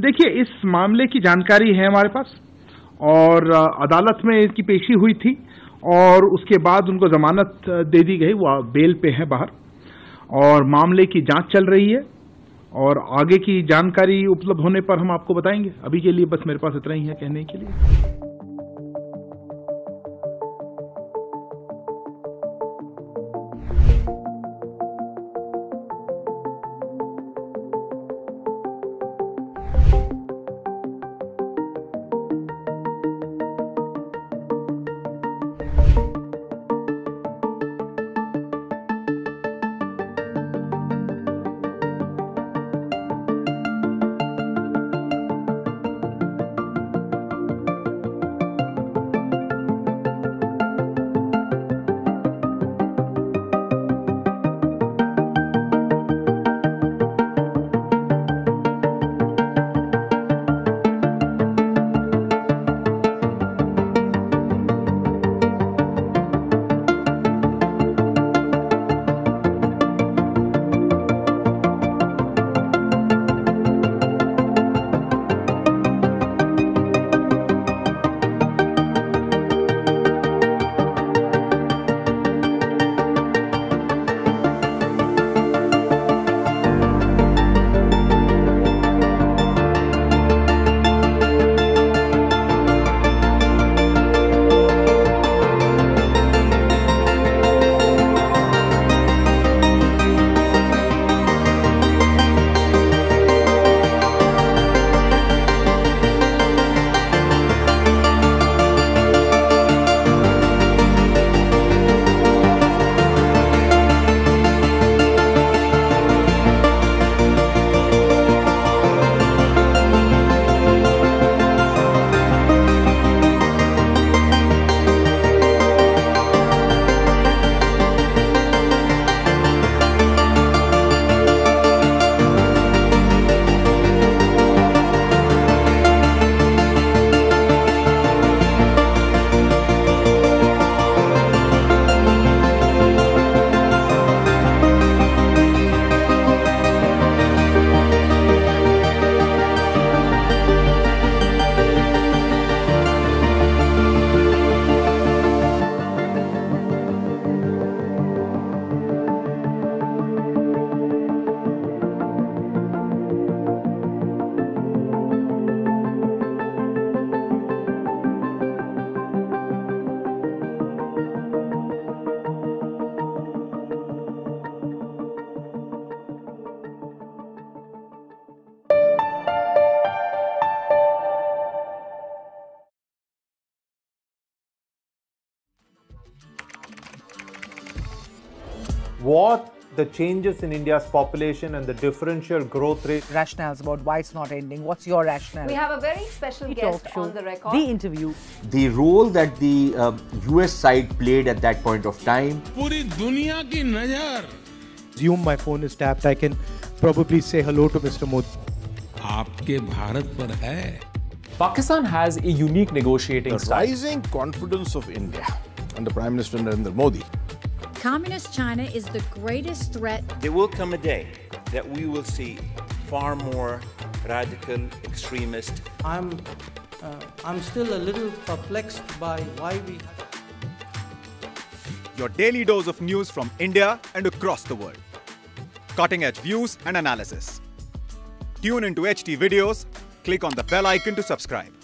देखिए, इस मामले की जानकारी है हमारे पास, और अदालत में इसकी पेशी हुई थी, और उसके बाद उनको जमानत दे दी गई, वो बेल पे है बाहर, और मामले की जाँच चल रही है, और आगे की जानकारी उपलब्ध होने पर हम आपको बताएँगे। अभी के लिए बस मेरे पास इतना ही है कहने के लिए। what the changes in India's population and the differential growth rate. rationales about why it's not ending. What's your rationale? We have a very special The guest talk show, on the record. The interview. the role that the uh, US side played at that point of time. पूरी दुनिया की नजर assume my phone is tapped, I can probably say hello to Mr. Modi. आपके भारत पर है Pakistan has a unique negotiating The style. rising confidence of India under Prime Minister Narendra Modi. Communist China is the greatest threat. There will come a day that we will see far more radical extremists. I'm, uh, I'm still a little perplexed by why we. Your daily dose of news from India and across the world. Cutting edge views and analysis. Tune into HT videos, click on the bell icon to subscribe.